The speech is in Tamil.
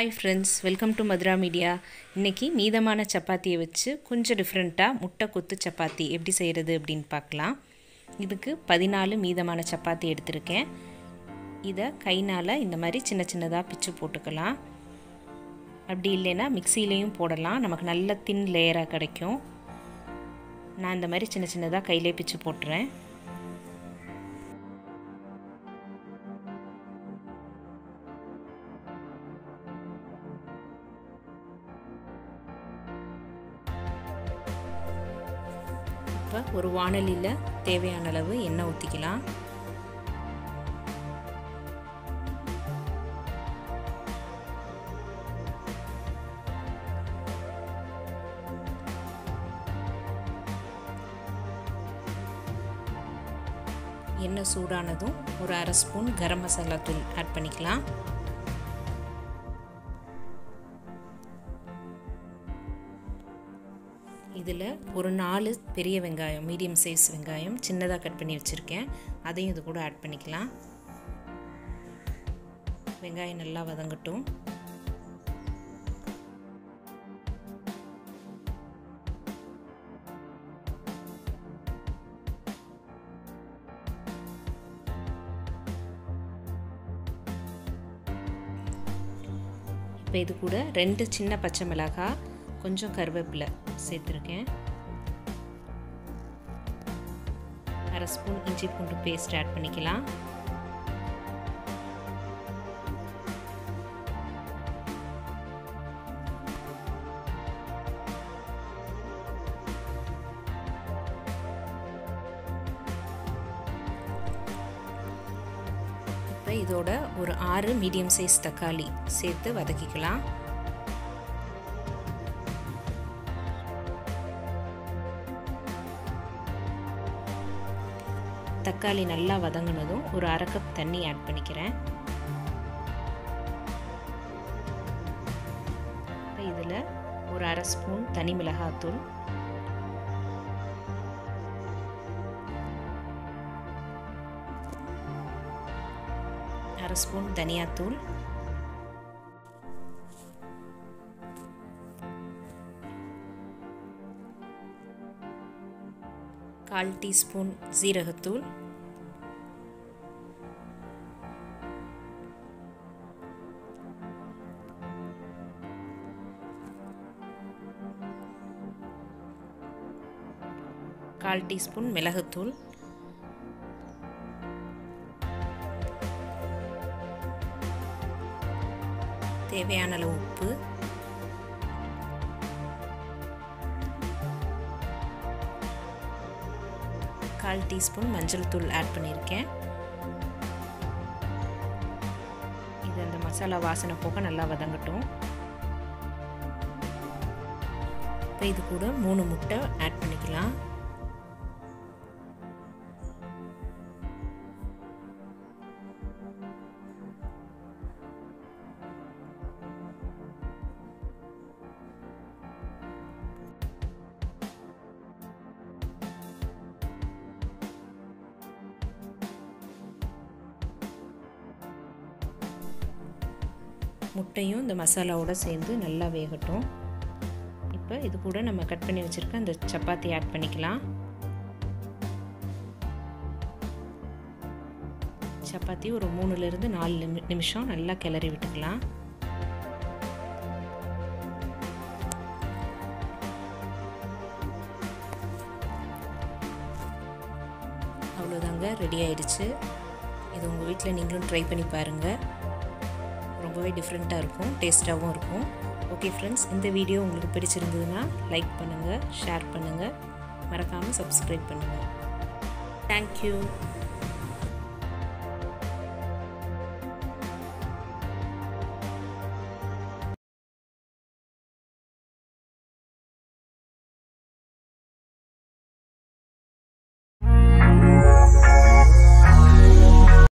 Hi friends welcome to Madhura media இன்றைக்கி மீதமான சப்பாத்தியை வச்சு கொஞ்சம் டிஃப்ரெண்ட்டாக முட்டை கொத்து சப்பாத்தி எப்படி செய்கிறது அப்படின்னு பார்க்கலாம். இதுக்கு பதினாலு மீதமான சப்பாத்தி எடுத்திருக்கேன். இதை கைனால் இந்த மாதிரி சின்ன சின்னதாக பிச்சு போட்டுக்கலாம். அப்படி இல்லைன்னா மிக்சிலையும் போடலாம். நமக்கு நல்ல தின் லேயராக கிடைக்கும். நான் இந்த மாதிரி சின்ன சின்னதாக கையிலே பிச்சு போட்டுறேன். இப்போ ஒரு வானலியில் தேவையான அளவு எண்ணெய் ஊற்றிக்கலாம் எண்ணெய் சூடானதும் ஒரு அரை ஸ்பூன் கரம் மசாலா தூள் ஆட் பண்ணிக்கலாம். இதில் ஒரு நாலு பெரிய வெங்காயம் மீடியம் சைஸ் வெங்காயம் சின்னதாக கட் பண்ணி வச்சுருக்கேன். அதையும் இது கூட ஆட் பண்ணிக்கலாம். வெங்காயம் நல்லா வதங்கட்டும். இப்போ இது கூட ரெண்டு சின்ன பச்சை மிளகாய் கொஞ்சம் கருவேப்பிலை. சேர்த்துருக்கேன். அரை ஸ்பூன் இஞ்சி பூண்டு பேஸ்ட் ஆட் பண்ணிக்கலாம். இப்போ இதோட ஒரு ஆறு மீடியம் சைஸ் தக்காளி சேர்த்து வதக்கிக்கலாம். தக்காளி நல்லா வதங்கினதும் ஒரு அரை கப் தண்ணி ஆட் பண்ணிக்கிறேன். இதில் ஒரு அரை ஸ்பூன் தனி மிளகாத்தூள். அரை ஸ்பூன் தனியாத்தூள். கால் டீஸ்பூன் ஜீரகத்தூள் கால் டீஸ்பூன் மிளகுத்தூள். தேவையான அளவு உப்பு. கால் டீஸ்பூன் மஞ்சள் தூள் ஆட் பண்ணியிருக்கேன். இது அந்த மசாலா வாசனை போக நல்லா வதங்கட்டும். இப்போ இது கூட மூணு முட்டை ஆட் முட்டையும் இந்த மசாலாவோட சேர்ந்து நல்லா வேகட்டும். இப்போ இது கூட நம்ம கட் பண்ணி வச்சுருக்க அந்த சப்பாத்தி ஆட் பண்ணிக்கலாம். சப்பாத்தி ஒரு மூணுலேருந்து நாலு நிமிஷம் நல்லா கிளறி விட்டுக்கலாம். அவ்வளோதாங்க ரெடி ஆயிடுச்சு. இது உங்கள் வீட்டில் நீங்களும் ட்ரை பண்ணி பாருங்கள் ரொம்பவே டிஃப்ரெண்ட்டாக இருக்கும் டேஸ்ட்டாகவும் இருக்கும். ஓகே ஃப்ரெண்ட்ஸ் இந்த வீடியோ உங்களுக்கு பிடிச்சிருந்ததுன்னா லைக் பண்ணுங்கள் ஷேர் பண்ணுங்கள் மறக்காமல் சப்ஸ்கிரைப் பண்ணுங்கள் தேங்க்யூ